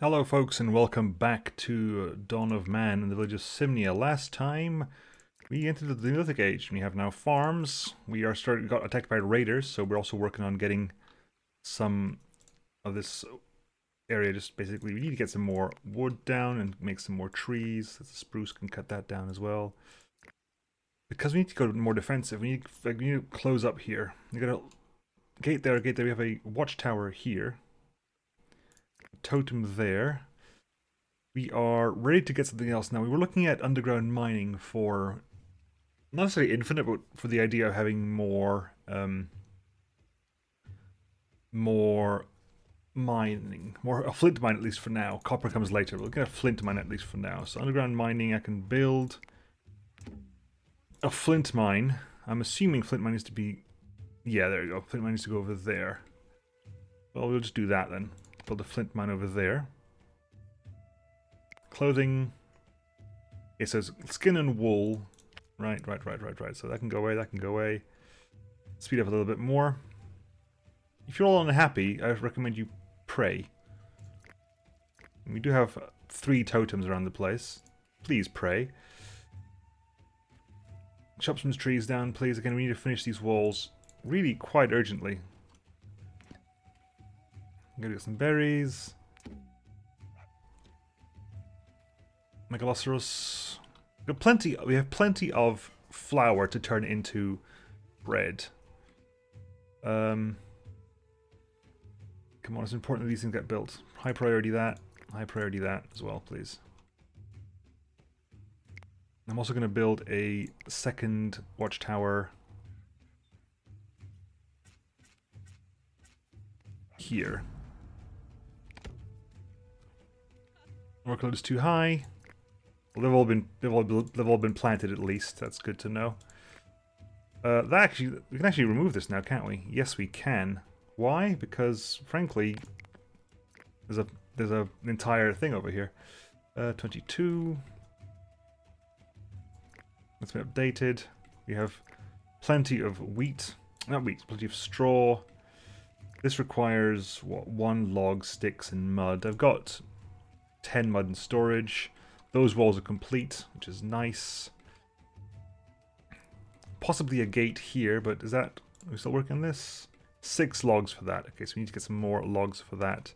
Hello, folks, and welcome back to Dawn of Man in the village of Simnia. Last time we entered the Neolithic Age. And we have now farms. We are starting got attacked by raiders, so we're also working on getting some of this area. Just basically, we need to get some more wood down and make some more trees. The spruce can cut that down as well. Because we need to go more defensive, we need, we need to close up here. We got a gate there, gate there. We have a watchtower here. Totem there. We are ready to get something else now. We were looking at underground mining for not necessarily infinite, but for the idea of having more um, more mining, more a flint mine at least for now. Copper comes later. We'll get a flint mine at least for now. So underground mining, I can build a flint mine. I'm assuming flint mine needs to be, yeah, there you go. Flint mine needs to go over there. Well, we'll just do that then. Build a flint mine over there. Clothing. It says skin and wool. Right, right, right, right, right. So that can go away, that can go away. Speed up a little bit more. If you're all unhappy, I recommend you pray. We do have three totems around the place. Please pray. Chop some trees down, please. Again, we need to finish these walls really quite urgently. I'm gonna get some berries. Megaloceros. We have plenty. We have plenty of flour to turn into bread. Um, come on, it's important that these things get built. High priority that. High priority that as well, please. I'm also going to build a second watchtower here. Workload is too high. They've all been they've all they've all been planted at least. That's good to know. Uh, that actually we can actually remove this now, can't we? Yes, we can. Why? Because frankly, there's a there's a, an entire thing over here. Uh, 22. That's been updated. We have plenty of wheat. Not wheat, plenty of straw. This requires, what, one log, sticks, and mud. I've got 10 mud in storage. Those walls are complete, which is nice. Possibly a gate here, but is that... Are we still working on this? Six logs for that. Okay, so we need to get some more logs for that.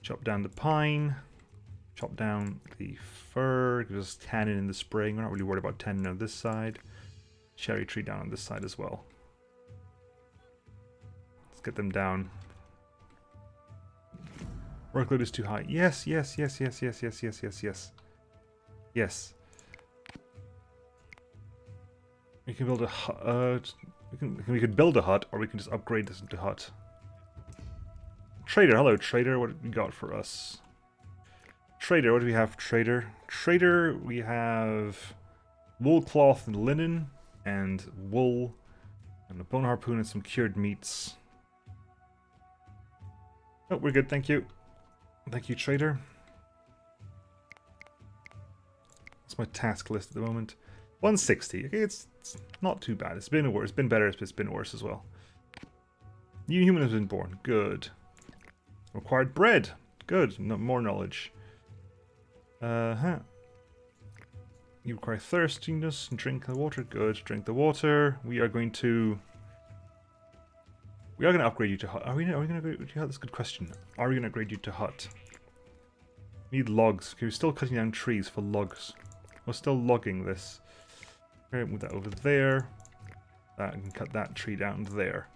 Chop down the pine. Chop down the fir. Give us tannin in the spring. We're not really worried about tannin on this side. Cherry tree down on this side as well. Get them down. Workload is too high. Yes, yes, yes, yes, yes, yes, yes, yes, yes. Yes. We can build a hut. Uh, we can we could build a hut, or we can just upgrade this into hut. Trader, hello trader. What have you got for us? Trader, what do we have, trader? Trader, we have wool cloth and linen, and wool, and a bone harpoon and some cured meats. Oh, we're good, thank you. Thank you, trader. That's my task list at the moment. 160. Okay, it's, it's not too bad. It's been worse. It's been better. It's been worse as well. New human has been born. Good. Required bread. Good. No, more knowledge. Uh huh. You require thirstiness and drink the water. Good. Drink the water. We are going to. We are going to upgrade you to hut. Are we? Are we going to upgrade you to hut? That's a good question. Are we going to upgrade you to hut? Need logs. Okay, we're still cutting down trees for logs. We're still logging this. Okay, move that over there. That can cut that tree down there.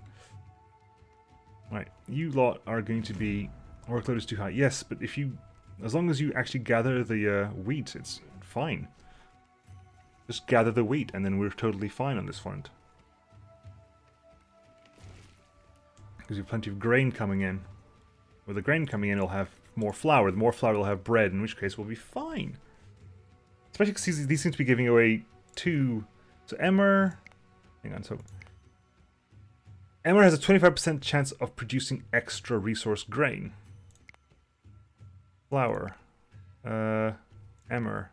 Right, you lot are going to be workload is too high. Yes, but if you, as long as you actually gather the uh, wheat, it's fine. Just gather the wheat, and then we're totally fine on this front. Because you plenty of grain coming in. With the grain coming in, it'll have more flour. The more flour, it'll have bread, in which case we'll be fine. Especially because these seem to be giving away two. So Emmer, hang on. So Emmer has a 25% chance of producing extra resource grain. Flour, uh, Emmer,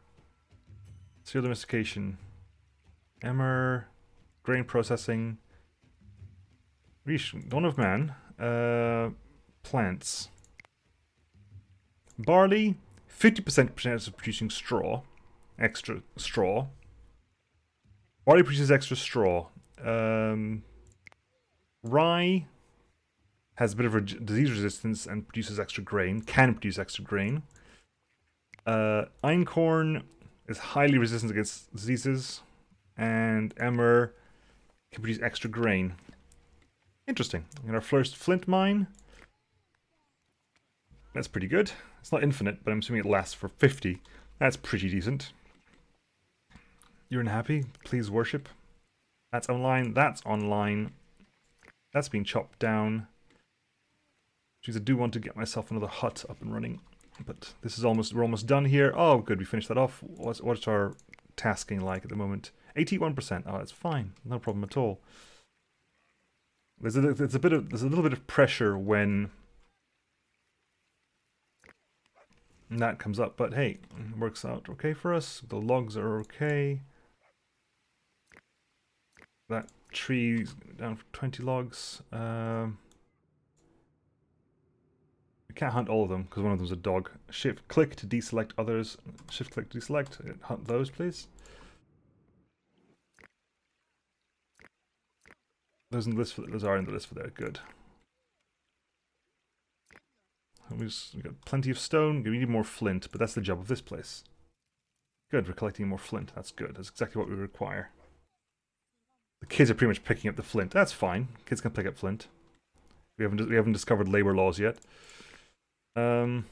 cereal domestication, Emmer, grain processing. Rish, Dawn of Man. Uh, plants. Barley, 50% chance of producing straw. Extra straw. Barley produces extra straw. Um, rye has a bit of a disease resistance and produces extra grain. Can produce extra grain. Uh, einkorn is highly resistant against diseases. And emmer can produce extra grain. Interesting. And our first flint mine. That's pretty good. It's not infinite, but I'm assuming it lasts for 50. That's pretty decent. You're unhappy? Please worship. That's online. That's online. That's been chopped down. Jeez, I do want to get myself another hut up and running. But this is almost, we're almost done here. Oh, good, we finished that off. What's, what's our tasking like at the moment? 81%. Oh, that's fine. No problem at all. There's a, there's a bit of, there's a little bit of pressure when that comes up, but hey, works out okay for us. The logs are okay. That tree's down for 20 logs. Um, we can't hunt all of them because one of them's a dog. Shift click to deselect others. Shift click to deselect. Hunt those, please. Those in the list for are in the list for there. Good. We have got plenty of stone. We need more flint, but that's the job of this place. Good, we're collecting more flint. That's good. That's exactly what we require. The kids are pretty much picking up the flint. That's fine. Kids can pick up flint. We haven't we haven't discovered labor laws yet. Um,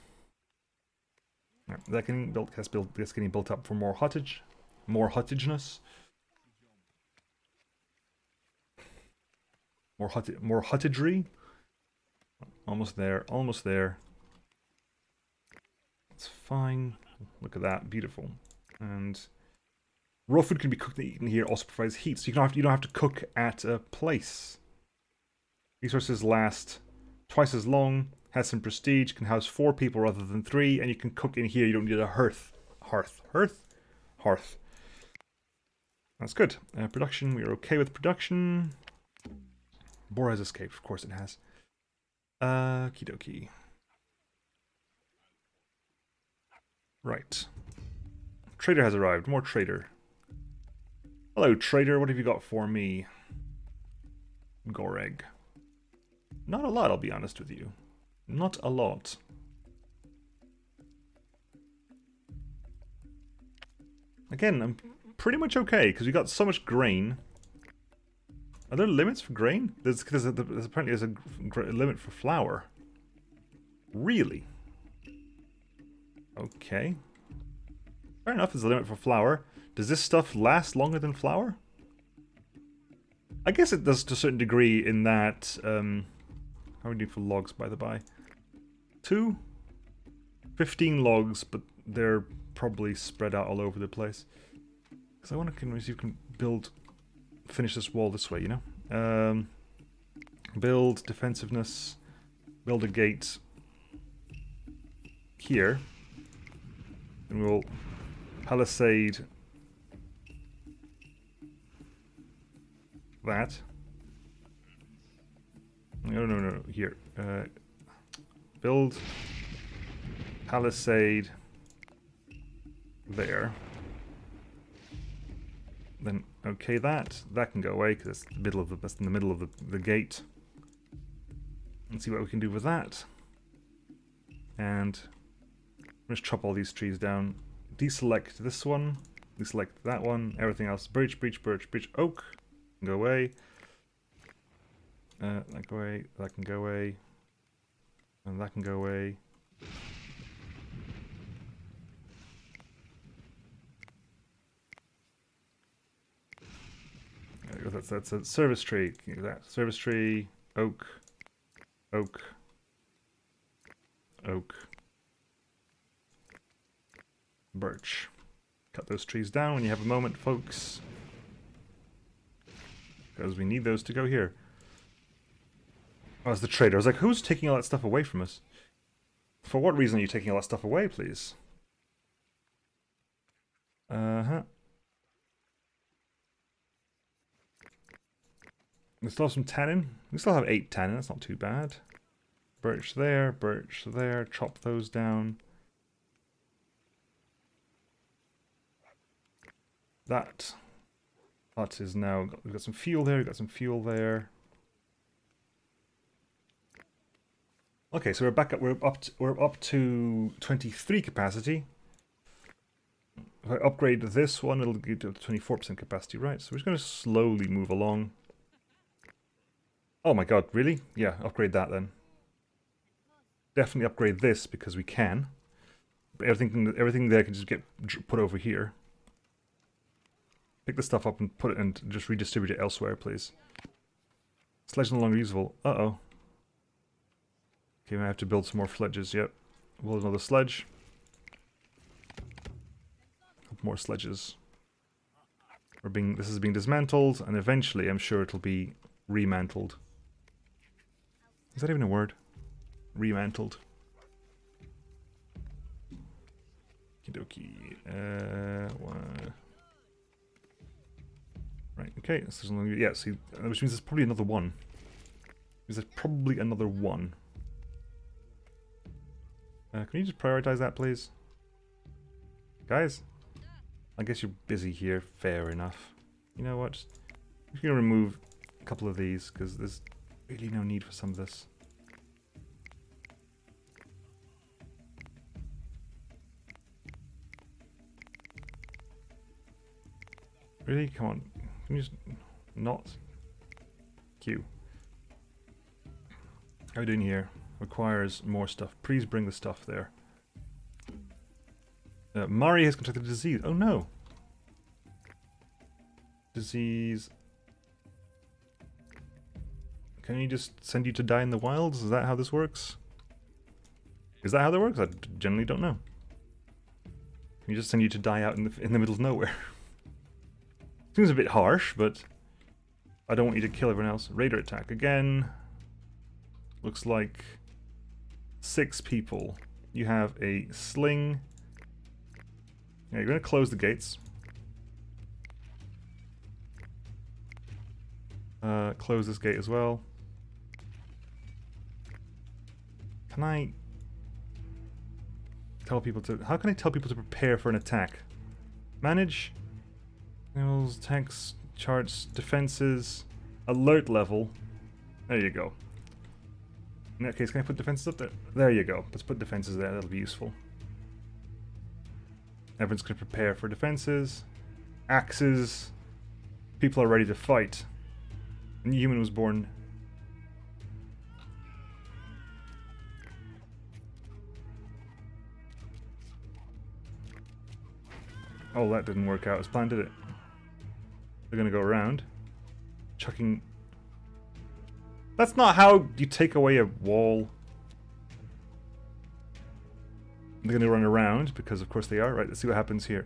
that getting built. That's built. That's getting built up for more huttage, more huttageness. More hut, more huttagery. Almost there. Almost there. It's fine. Look at that, beautiful. And raw food can be cooked and eaten here. Also provides heat, so you don't have to, you don't have to cook at a place. Resources last twice as long. Has some prestige. Can house four people rather than three, and you can cook in here. You don't need a hearth. Hearth. Hearth. Hearth. That's good. Uh, production. We are okay with production. Boar has escaped. Of course it has. Uh, Okie dokie. Right. Trader has arrived. More trader. Hello, trader. What have you got for me? Goreg. Not a lot, I'll be honest with you. Not a lot. Again, I'm pretty much okay, because we got so much grain. Are there limits for grain? There's, there's, a, there's apparently there's a limit for flour. Really? Okay. Fair enough, there's a limit for flour. Does this stuff last longer than flour? I guess it does to a certain degree in that... Um, how are we doing for logs, by the by? Two? 15 logs, but they're probably spread out all over the place. Because I wonder can, if you can build... Finish this wall this way, you know? Um, build defensiveness. Build a gate here. And we'll palisade that. No, no, no, here. Uh, build palisade there. Then okay that. That can go away because it's the middle of the that's in the middle of the, the gate. Let's see what we can do with that. And let's chop all these trees down deselect this one, deselect that one, everything else, birch, birch, birch, birch, oak, go away. Uh, that go away, that can go away, and that can go away. That's, that's a service tree. That service tree, oak, oak, oak, birch. Cut those trees down when you have a moment, folks. Because we need those to go here. Oh, the trader. I was like, who's taking all that stuff away from us? For what reason are you taking all that stuff away, please? Uh-huh. We still have some tannin. We still have 8 10, that's not too bad. Birch there, birch there, chop those down. That hut is now, we've got some fuel there, we've got some fuel there. Okay, so we're back up, we're up, to, we're up to 23 capacity. If I upgrade this one, it'll get to 24% capacity, right? So we're just going to slowly move along. Oh my god, really? Yeah, upgrade that then. Definitely upgrade this because we can. But everything, everything there can just get put over here. Pick the stuff up and put it and just redistribute it elsewhere, please. Sledge no longer usable. Uh-oh. Okay, I have to build some more sledges. Yep. Build another sledge. More sledges. We're being this is being dismantled, and eventually I'm sure it'll be remantled. Is that even a word? Remantled. Kidoki. Uh, right, okay. This is yeah, see, which means there's probably another one. Is There's probably another one. Uh, can you just prioritize that, please? Guys? I guess you're busy here. Fair enough. You know what? I'm just going to remove a couple of these, because there's really no need for some of this. Really? Come on. Can you just not? Q. How are we doing here? requires more stuff. Please bring the stuff there. Uh, Mari has contracted a disease. Oh no. Disease. Can he just send you to die in the wilds? Is that how this works? Is that how that works? I generally don't know. Can you just send you to die out in the, in the middle of nowhere? Seems a bit harsh, but I don't want you to kill everyone else. Raider attack again. Looks like six people. You have a sling. Yeah, you're going to close the gates. Uh, close this gate as well. Can I tell people to... How can I tell people to prepare for an attack? Manage. Animals, tanks, charts, defenses, alert level. There you go. In that case, can I put defenses up there? There you go. Let's put defenses there. That'll be useful. Everyone's going to prepare for defenses. Axes. People are ready to fight. A human was born. Oh, that didn't work out as planned, did it? They're going to go around. Chucking that's not how you take away a wall. They're going to run around, because of course they are. Right, let's see what happens here.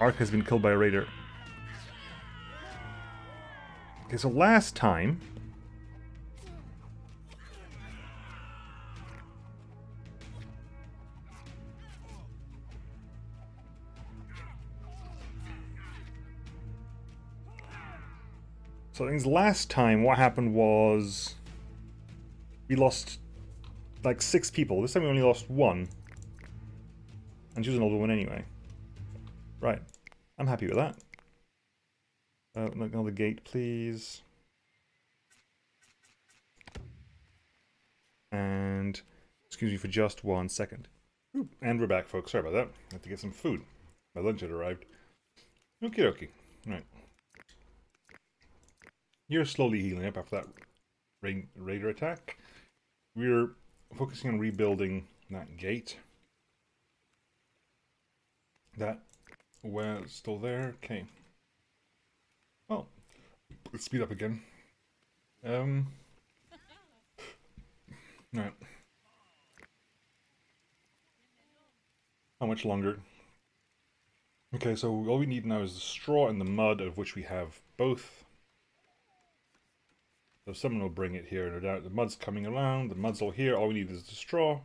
Ark has been killed by a raider. Okay, so last time, So I think last time what happened was we lost like six people. This time we only lost one. And she was an older one anyway. Right. I'm happy with that. Uh, another gate, please. And excuse me for just one second. And we're back, folks. Sorry about that. I have to get some food. My lunch had arrived. Okie dokie. Right. You're slowly healing up after that ra raider attack. We're focusing on rebuilding that gate. That well still there. Okay. Well, let's speed up again. Um. Right. How much longer? Okay, so all we need now is the straw and the mud, of which we have both. So someone will bring it here, no doubt. The mud's coming around, the mud's all here. All we need is the straw.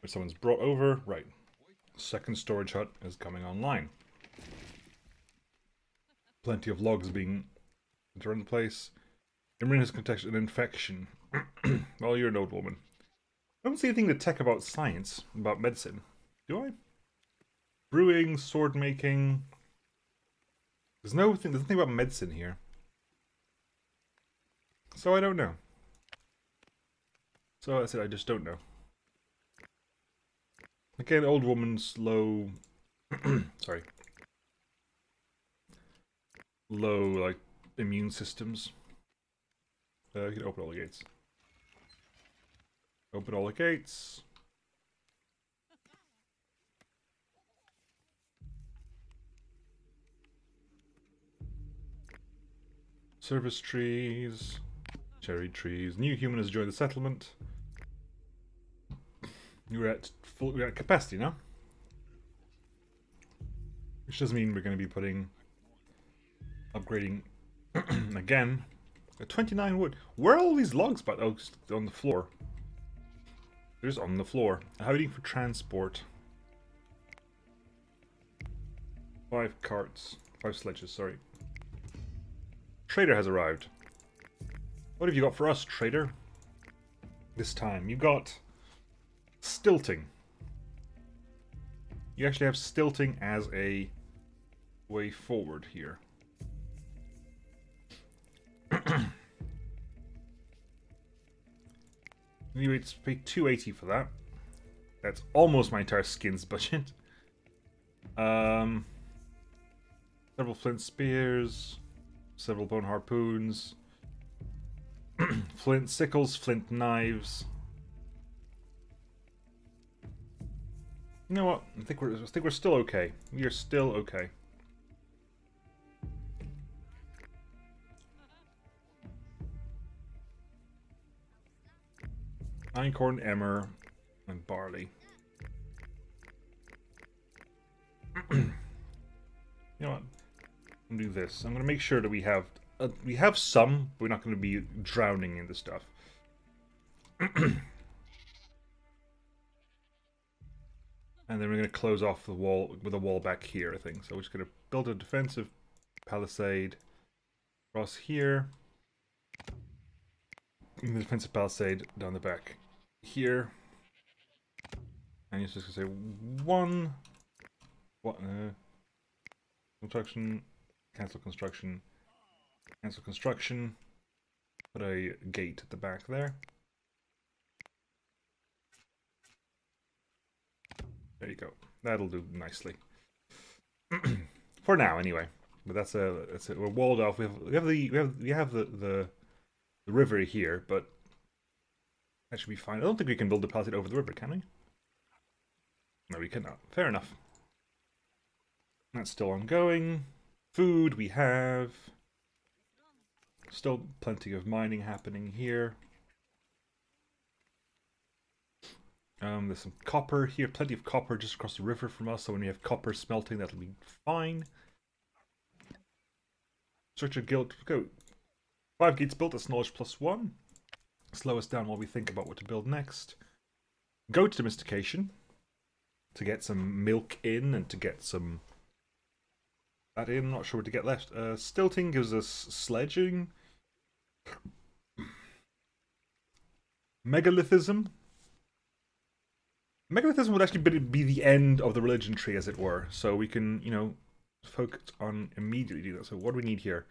Which someone's brought over. Right. Second storage hut is coming online. Plenty of logs being around the place. Imran has contacted an infection. well, you're an old woman. I don't see anything to tech about science, about medicine. Do I? Brewing, sword making. There's no thing, there's nothing about medicine here. So I don't know. So I said I just don't know. Again, old woman's low... sorry. Low, like, immune systems. Uh, you can open all the gates. Open all the gates. Service trees. Cherry trees. New human has joined the settlement. We're at full we're at capacity now. Which doesn't mean we're going to be putting upgrading again. A 29 wood. Where are all these logs but oh on the floor? They're just on the floor. Hiding for transport. Five carts. Five sledges, sorry. Trader has arrived. What have you got for us, trader? This time, you got stilting. You actually have stilting as a way forward here. need to pay 280 for that. That's almost my entire skins budget. Um, several flint spears, several bone harpoons, flint sickles, flint knives. You know what? I think we're I think we're still okay. We are still okay. Einkorn, emmer, and barley. you know what? I'm gonna do this. I'm gonna make sure that we have uh, we have some, but we're not gonna be drowning in the stuff. And then we're going to close off the wall with a wall back here, I think. So we're just going to build a defensive palisade across here. And the defensive palisade down the back here. And you're just going to say one, what, uh, construction, cancel construction, cancel construction, put a gate at the back there. There you go. That'll do nicely. For now, anyway. But that's a that's a, we're walled off. We have we have the we have we have the the, the river here, but that should be fine. I don't think we can build a palisade over the river, can we? No, we cannot. Fair enough. That's still ongoing. Food we have. Still plenty of mining happening here. Um, there's some copper here, plenty of copper just across the river from us, so when we have copper smelting, that'll be fine. Search a guild, go. Five gates built, that's knowledge plus one. Slow us down while we think about what to build next. Go to domestication to get some milk in and to get some that in. Not sure what to get left. Uh, stilting gives us sledging. Megalithism Megalithism would actually be the end of the religion tree, as it were. So we can, you know, focus on immediately that. So what do we need here?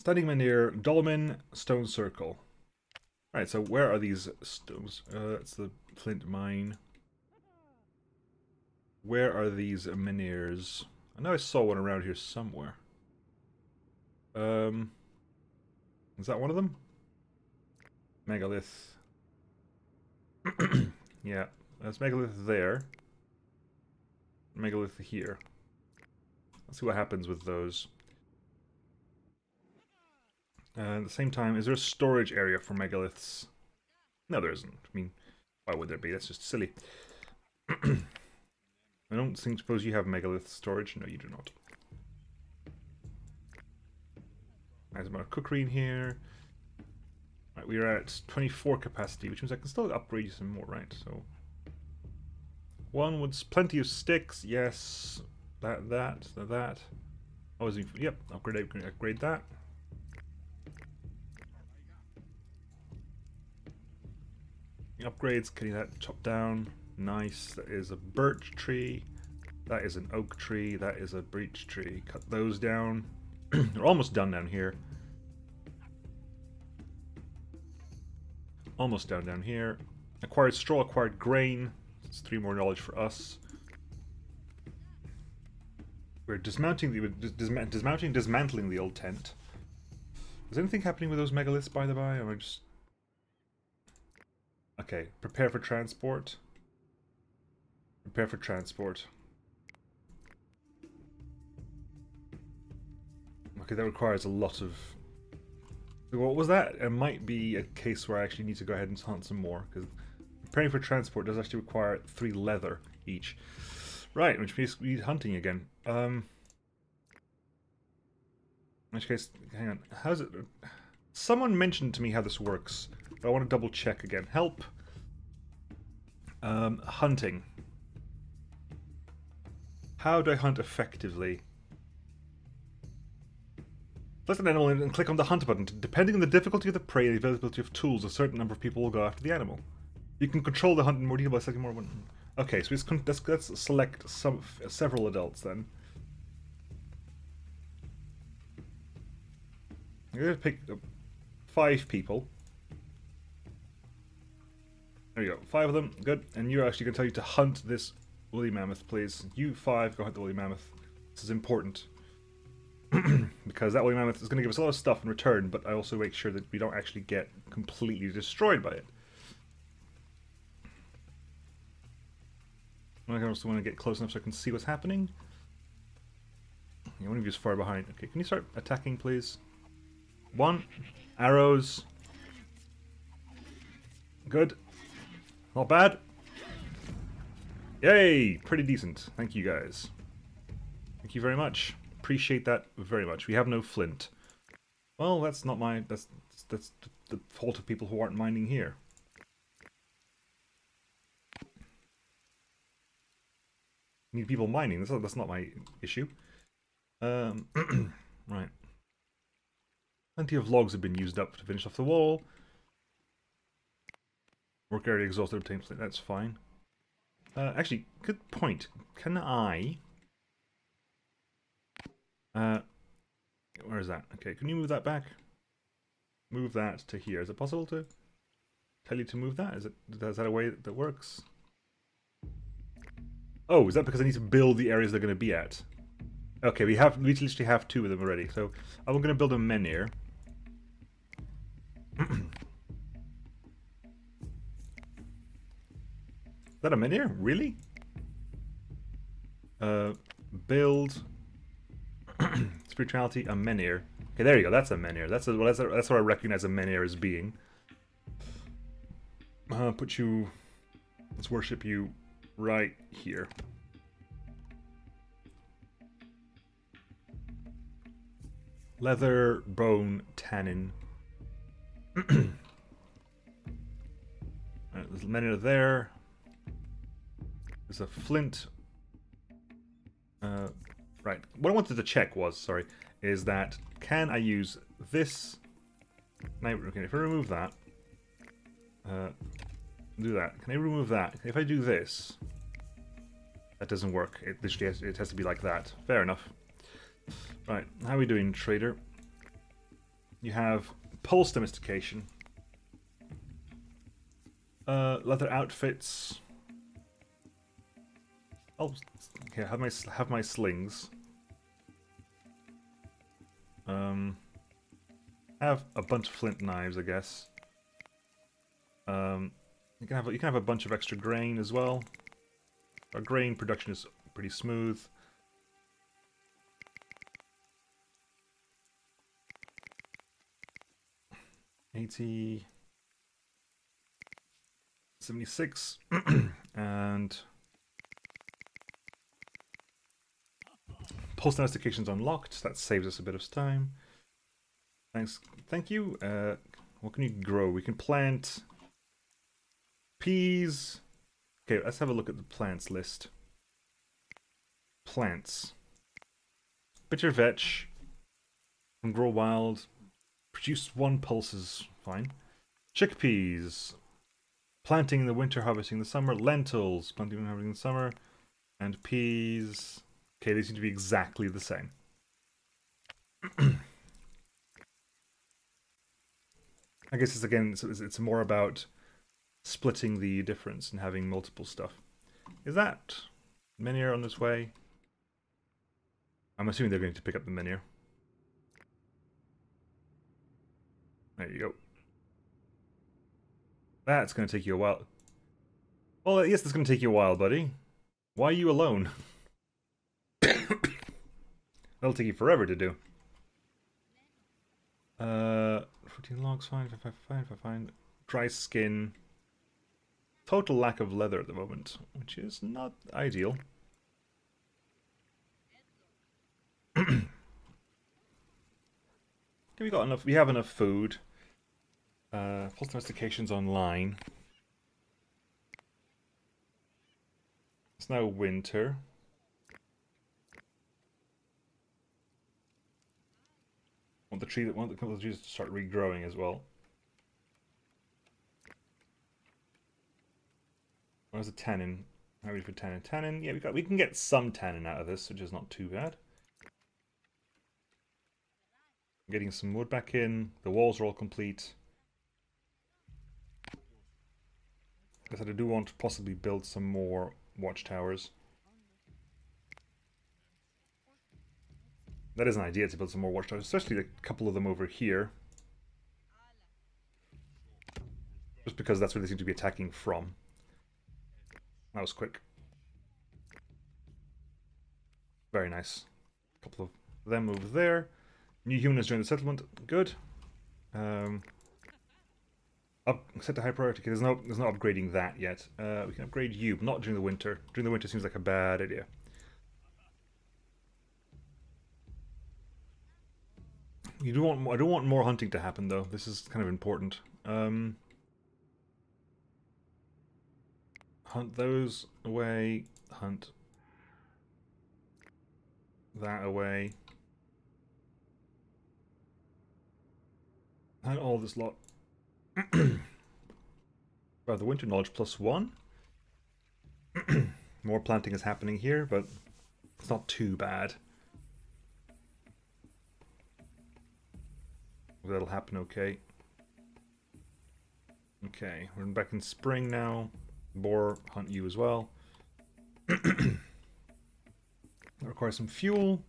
Standing menhir, dolmen, stone circle. Alright, so where are these stones? Uh, that's the flint mine. Where are these menhirs? I know I saw one around here somewhere. Um, is that one of them? Megalith. yeah, there's megalith there. Megalith here. Let's see what happens with those. Uh, at the same time, is there a storage area for megaliths? No, there isn't. I mean, why would there be? That's just silly. I don't think, suppose you have megalith storage? No, you do not. There's more cookery in here. Right, we're at 24 capacity, which means I can still upgrade you some more, right? So One with plenty of sticks. Yes. That, that, that. Oh, is he? Yep. Upgrade, upgrade, upgrade that. Upgrades, getting that chopped down. Nice. That is a birch tree. That is an oak tree. That is a beech tree. Cut those down. We're almost done down here. Almost down down here. Acquired straw, acquired grain. It's three more knowledge for us. We're dismounting the disma dismounting, dismantling the old tent. Is anything happening with those megaliths, by the by? Am I just okay? Prepare for transport. Prepare for transport. Okay, that requires a lot of... What was that? It might be a case where I actually need to go ahead and hunt some more, because preparing for transport does actually require three leather each. Right, which means we need hunting again. Um, in which case, hang on, how's it... Someone mentioned to me how this works, but I want to double check again. Help. Um, hunting. How do I hunt effectively? Select an animal and click on the hunt button. Depending on the difficulty of the prey and the availability of tools, a certain number of people will go after the animal. You can control the hunt in more detail by selecting more. Okay, so let's, let's select some several adults then. I'm going to pick uh, five people. There you go, five of them, good. And you're actually going to tell you to hunt this woolly mammoth, please. You five, go hunt the woolly mammoth. This is important. because that woolly mammoth is going to give us a lot of stuff in return, but I also make sure that we don't actually get completely destroyed by it. I also want to get close enough so I can see what's happening. Yeah, one of you is far behind. Okay, can you start attacking, please? One. Arrows. Good. Not bad. Yay! Pretty decent. Thank you, guys. Thank you very much. Appreciate that very much. We have no flint. Well, that's not my... That's, that's the fault of people who aren't mining here. need people mining. That's not, that's not my issue. Um, right. Plenty of logs have been used up to finish off the wall. Work area exhausted, obtain flint. That's fine. Uh, actually, good point. Can I... Uh, where is that? Okay, can you move that back? Move that to here. Is it possible to tell you to move that? Is it is that a way that works? Oh, is that because I need to build the areas they're going to be at? Okay, we have we literally have two of them already. So I'm going to build a menhir. that a menhir? Really? Uh, build spirituality a menhir. Okay, there you go. That's a menhir. That's a, well, that's a, that's what I recognize a menhir as being. Uh, put you. Let's worship you right here. Leather, bone, tannin. right, there's many there. There's a flint. Uh, right. What I wanted to check was, sorry, is that can I use this? Now, okay, if I remove that, uh, do that. Can I remove that? If I do this, that doesn't work. It literally has, it has to be like that. Fair enough. Right, how are we doing, trader? You have pulse domestication. Uh, leather outfits. Oh, okay. Have my have my slings. Um, have a bunch of flint knives, I guess. Um, you can have you can have a bunch of extra grain as well. Our grain production is pretty smooth. Eighty. 76 and pulse domestication is unlocked that saves us a bit of time thanks thank you uh, what can you grow we can plant peas, Okay, let's have a look at the plants list. Plants. Bitter vetch. Can grow wild. Produce one pulses. Fine. Chickpeas. Planting in the winter, harvesting in the summer. Lentils. Planting and harvesting in the summer. And peas. Okay, they seem to be exactly the same. I guess it's again, it's, it's more about splitting the difference and having multiple stuff. Is that Menhir on its way? I'm assuming they're going to pick up the Menhir. There you go. That's going to take you a while. Well, yes, that's going to take you a while, buddy. Why are you alone? That'll take you forever to do. Uh, 14 logs, fine, fine, fine, fine, fine. Dry skin. Total lack of leather at the moment, which is not ideal. we got enough. We have enough food. Uh, pulse domestications online. It's now winter. Want the tree that want the couple of trees to start regrowing as well. Where's the tannin? How are we for tannin? Tannin, yeah, we got we can get some tannin out of this, which is not too bad. Getting some wood back in. The walls are all complete. I said I do want to possibly build some more watchtowers. That is an idea to build some more watchtowers, especially a couple of them over here. Just because that's where they seem to be attacking from. That was quick. Very nice. A couple of them over there. New humans join the settlement. Good. Um, up, set to high priority. Okay, there's no there's no upgrading that yet. Uh, we can upgrade you, but not during the winter. During the winter seems like a bad idea. You do want I don't want more hunting to happen though. This is kind of important. Um, hunt those away. Hunt that away. And all this lot. well, the winter knowledge plus one. More planting is happening here, but it's not too bad. That'll happen okay. Okay, we're back in spring now. Boar, hunt you as well. that requires some fuel.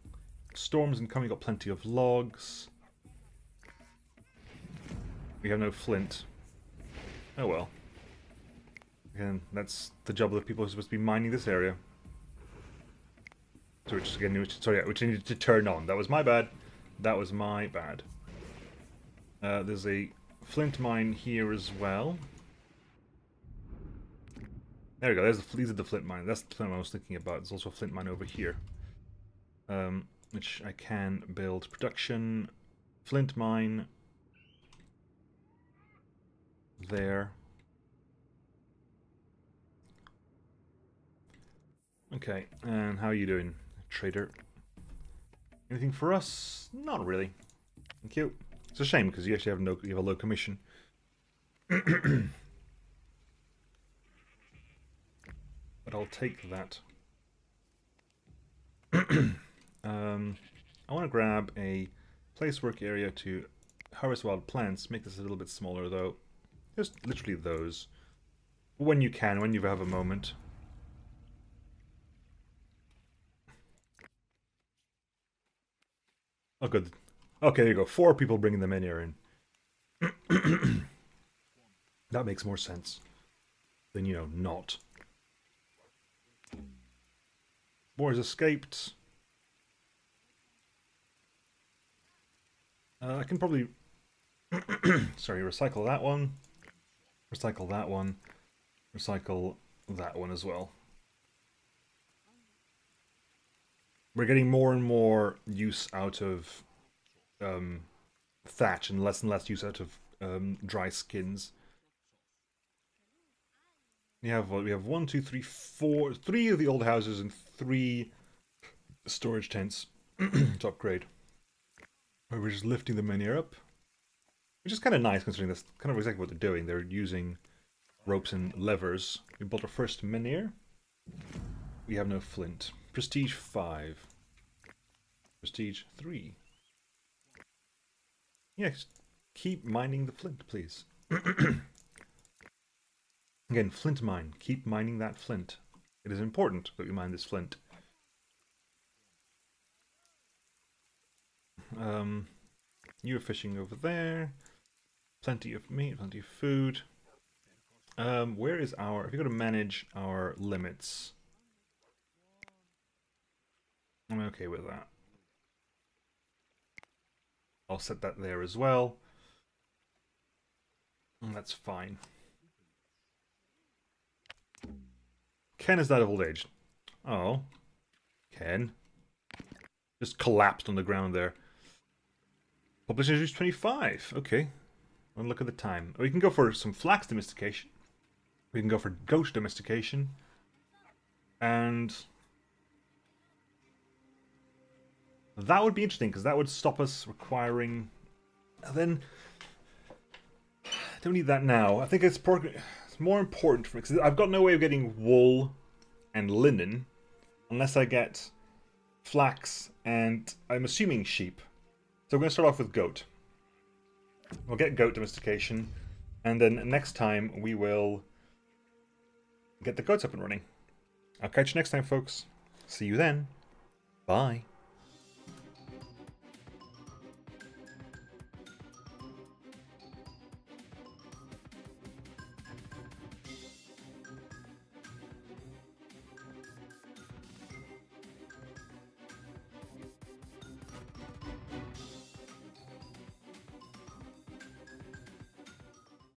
Storms incoming, got plenty of logs. We have no flint. Oh well. Again, that's the job of the people who are supposed to be mining this area. So which again, sorry, which I needed to turn on. That was my bad. That was my bad. Uh, there's a flint mine here as well. There we go. There's the, these are the flint mine. That's the flint mine I was thinking about. There's also a flint mine over here, um, which I can build. Production, flint mine. There. Okay, and how are you doing, trader? Anything for us? Not really. Thank you. It's a shame because you actually have no you have a low commission. but I'll take that. um, I want to grab a place work area to harvest wild plants. Make this a little bit smaller though. Just literally those. When you can, when you have a moment. Oh good. Okay, there you go. Four people bringing the Menhir in. that makes more sense than, you know, not. Boars escaped. Uh, I can probably... sorry, recycle that one. Recycle that one. Recycle that one as well. We're getting more and more use out of um, thatch and less and less use out of um, dry skins. We have we have one, two, three, four, three of the old houses and three storage tents to upgrade. We're just lifting the menhir up, which is kind of nice considering that's kind of exactly what they're doing. They're using ropes and levers. We built our first menhir. We have no flint. Prestige 5. Prestige 3. Yes, keep mining the flint, please. Again, flint mine. Keep mining that flint. It is important that we mine this flint. Um, you are fishing over there. Plenty of meat, plenty of food. Um, where is our... If you go to manage our limits... I'm okay with that. I'll set that there as well. And that's fine. Ken is that of old age. Oh. Ken. Just collapsed on the ground there. Population reached 25. Okay. And look at the time. Oh, we can go for some flax domestication. We can go for goat domestication. And... That would be interesting, because that would stop us requiring... And then... I don't need that now. I think it's, it's more important for me, because I've got no way of getting wool and linen unless I get flax and I'm assuming sheep. So we're going to start off with goat. We'll get goat domestication, and then next time we will get the goats up and running. I'll catch you next time, folks. See you then. Bye.